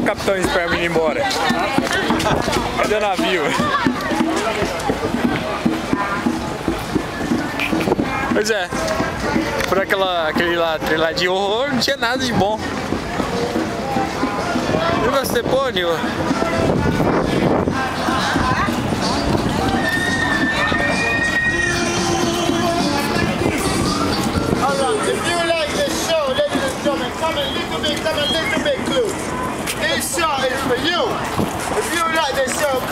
o capitão Sperm indo embora. Cadê o navio? Pois é, por aquela, aquele lá, lá de horror não tinha nada de bom. E você, gentlemen, come a little bit, come a little bit like this show,